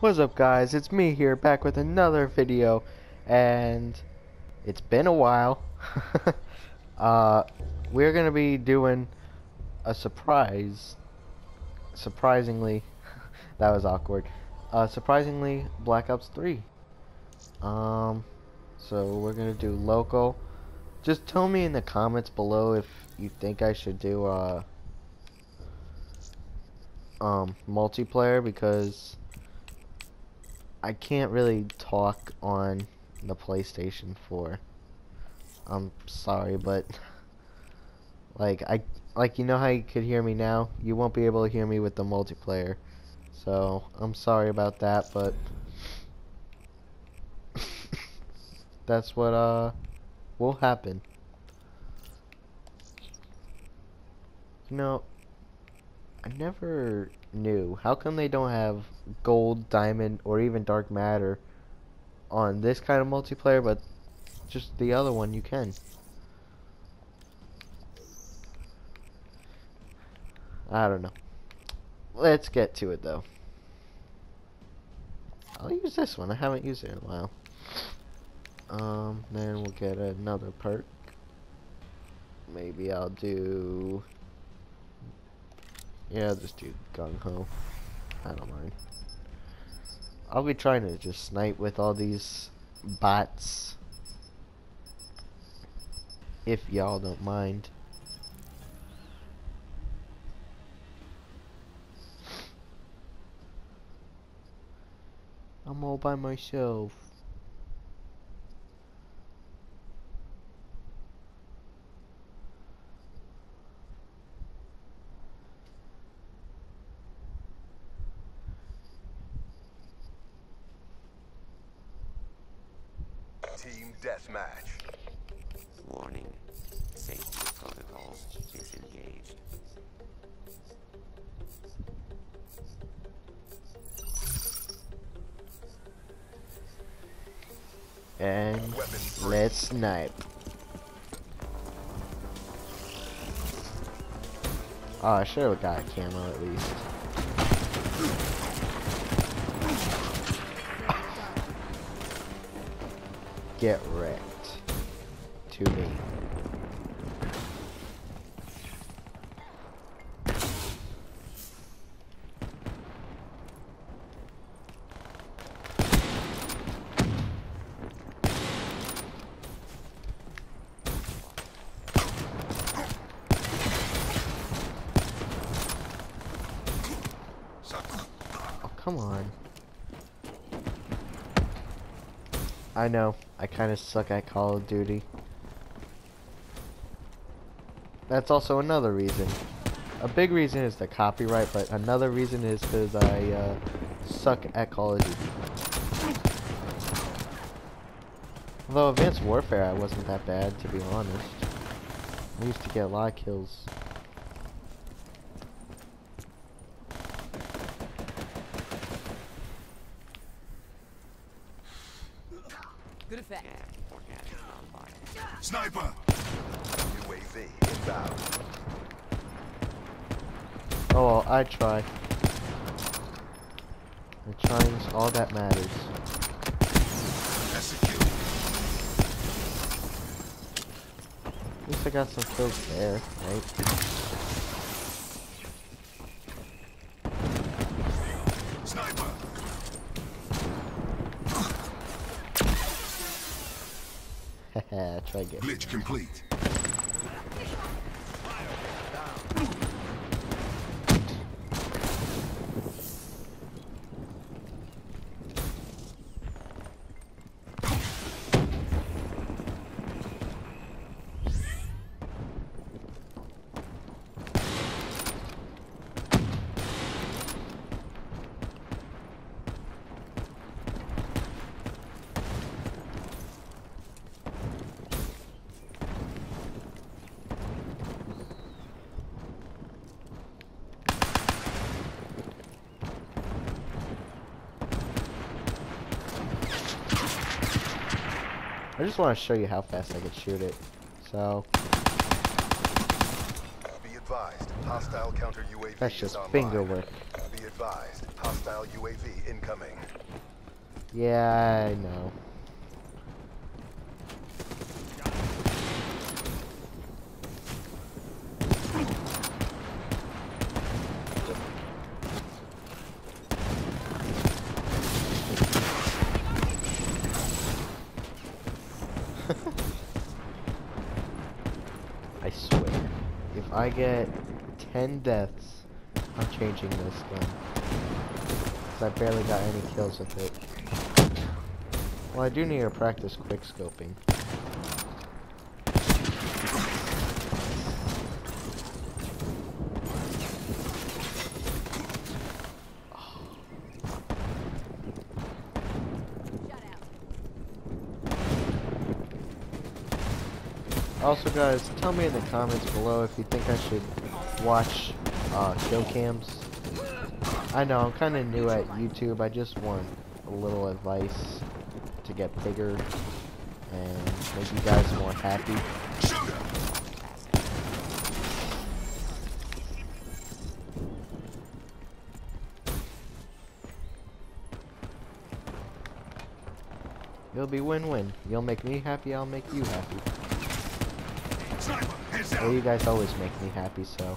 What's up guys, it's me here back with another video and it's been a while. uh, we're gonna be doing a surprise, surprisingly, that was awkward, uh, surprisingly Black Ops 3. Um, so we're gonna do local. Just tell me in the comments below if you think I should do uh, um, multiplayer because I can't really talk on the PlayStation 4. I'm sorry, but like I like you know how you could hear me now? You won't be able to hear me with the multiplayer. So, I'm sorry about that, but that's what uh will happen. You know, I never knew. How come they don't have gold, diamond, or even dark matter on this kind of multiplayer, but just the other one you can? I don't know. Let's get to it though. I'll use this one. I haven't used it in a while. Um, then we'll get another perk. Maybe I'll do yeah, just do gung ho. I don't mind. I'll be trying to just snipe with all these bots. If y'all don't mind. I'm all by myself. Team deathmatch. Warning. Safety protocol disengaged. And let's snipe. Oh, I should have got a camo at least. Get wrecked. To me. Oh, come on. I know. I kind of suck at Call of Duty. That's also another reason. A big reason is the copyright, but another reason is because I uh, suck at Call of Duty. Although Advanced Warfare, I wasn't that bad, to be honest. I used to get a lot of kills. Good effect. Yeah, organic non-violent. Sniper. UAV inbound. Oh well, I try. And trying's all that matters. Execute. At least I got some kills there, right? Sniper. Haha, try again. Glitch complete. I just want to show you how fast I can shoot it. So, Be advised. Hostile counter UAV that's just finger work. Be advised. Hostile UAV incoming. Yeah, I know. I swear, if I get 10 deaths, I'm changing this gun. Cause I barely got any kills with it. Well, I do need to practice quick scoping. Also, guys, tell me in the comments below if you think I should watch uh, show cams. I know I'm kind of new at YouTube. I just want a little advice to get bigger and make you guys more happy. It'll be win-win. You'll make me happy. I'll make you happy. Sniper! Heads Well, you guys always make me happy, so.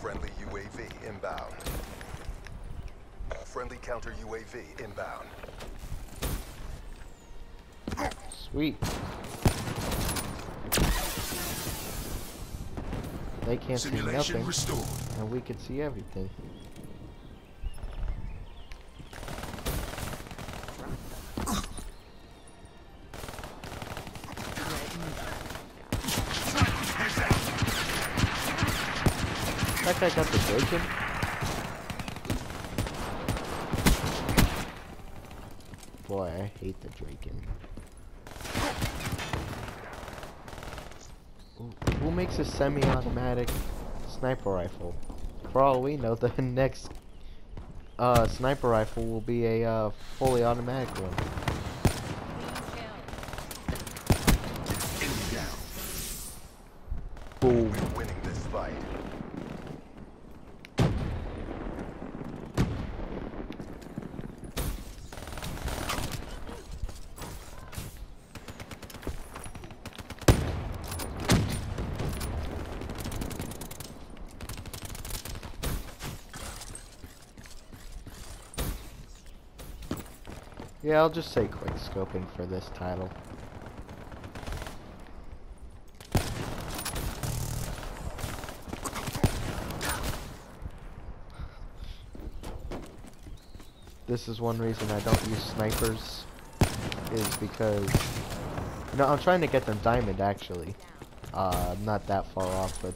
Friendly UAV inbound. Friendly counter UAV inbound. Sweet. They can't see Simulation nothing, restored. and we can see everything. That guy got the bacon. Boy, I hate the Drakon. Who- makes a semi-automatic sniper rifle? For all we know, the next uh, sniper rifle will be a uh, fully automatic one. Yeah, I'll just say quick scoping for this title. This is one reason I don't use snipers, is because, you know, I'm trying to get them diamond actually. Uh, not that far off, but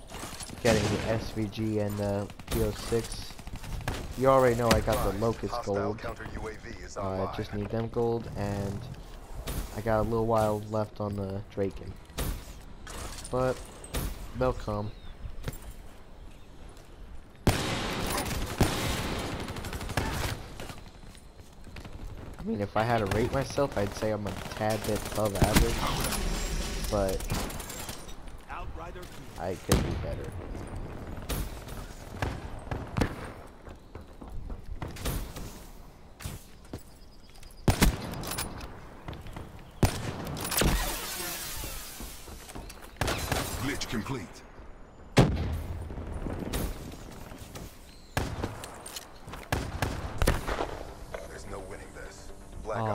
getting the SVG and the P-06. You already know I got the Locus gold. I uh, just need them gold, and I got a little while left on the Drakon. But they'll come. I mean, if I had to rate myself, I'd say I'm a tad bit above average, but I could be better.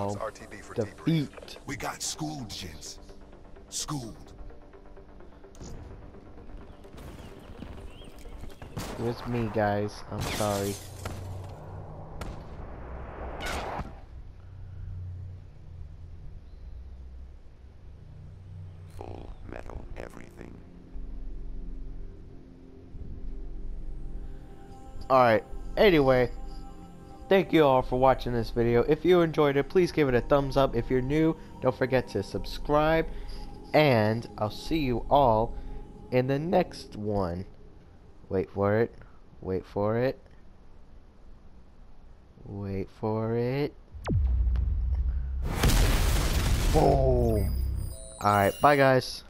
Black Ops RTB for debrief. defeat. We got schooled, gents. Schooled. It was me, guys. I'm sorry. Full metal everything. Alright, anyway, thank you all for watching this video. If you enjoyed it, please give it a thumbs up. If you're new, don't forget to subscribe. And I'll see you all in the next one. Wait for it. Wait for it. Wait for it. Boom. Alright, bye guys.